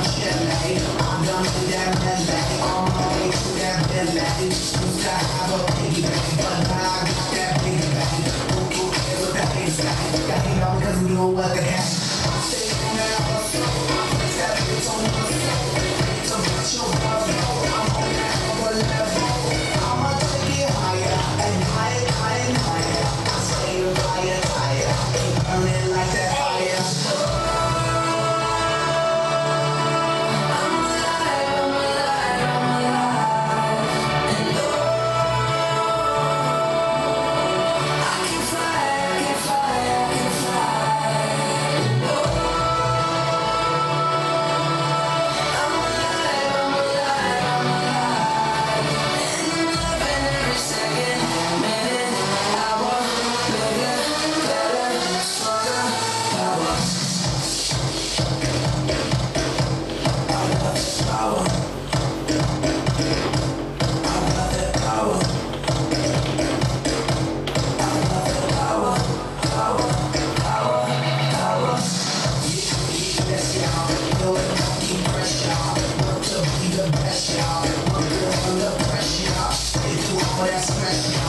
I'm. I'm done with that relay. On my way to that to have a piggy but now I got that piggy bank. Who cares the cash Olha as pregas. Né?